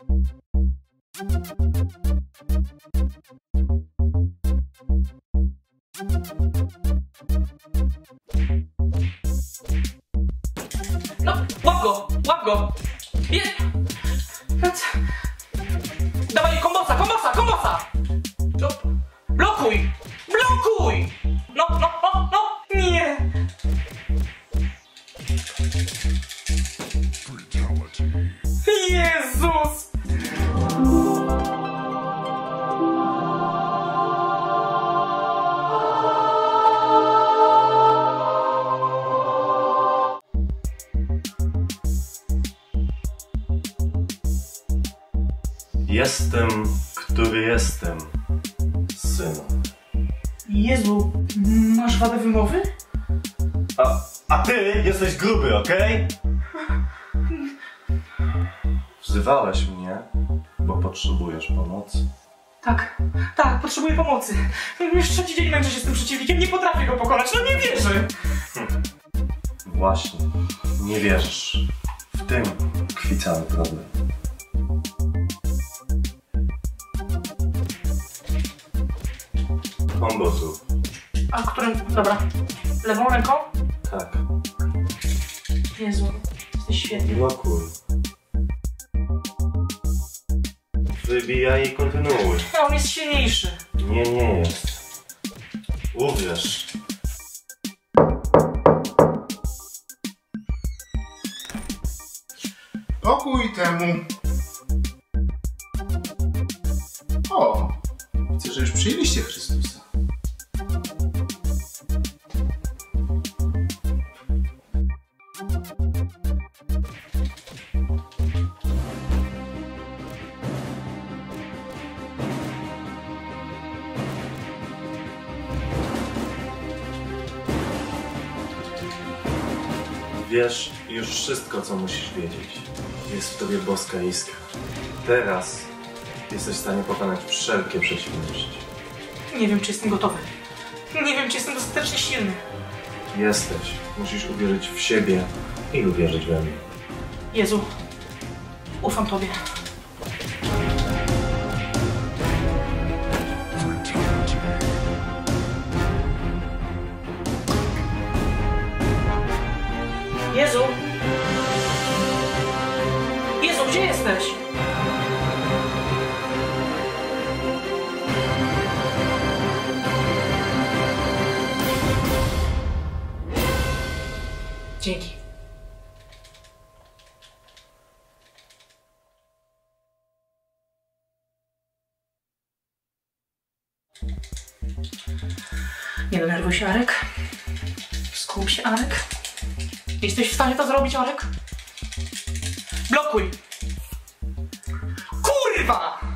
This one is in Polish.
No, łap go, łap go. Je... Dawaj, kombosa, kombosa, kombosa! No, blokuj! Blokuj! No, no, no, no! Nie! Jezus! Jestem, który jestem. Synu. Jezu, masz wadę wymowy? A, a ty jesteś gruby, okej? Wzywałeś mnie, bo potrzebujesz pomocy. Tak, tak, potrzebuję pomocy. Już trzeci dzień męczę się z tym przeciwnikiem, nie potrafię go pokonać, no nie wierzę. Właśnie, nie wierzysz. W tym tkwi cały problem. Zrób. A którym, dobra, lewą ręką? Tak, Jezu, jesteś świetny. blokuj. Wybijaj i kontynuuj. A on jest silniejszy. Nie, nie jest. Uwierz. Pokój temu. Wiesz już wszystko, co musisz wiedzieć. Jest w tobie boska iskra. Teraz jesteś w stanie pokonać wszelkie przeciwności. Nie wiem, czy jestem gotowy. Nie wiem, czy jestem dostatecznie silny. Jesteś. Musisz uwierzyć w siebie i uwierzyć we mnie. Jezu, ufam Tobie. Jezu! Gdzie jesteś? Dzięki. Nie denerwuj się, Arek. Skup się, Arek. Jesteś w stanie to zrobić, Arek? Blokuj! Kurwa!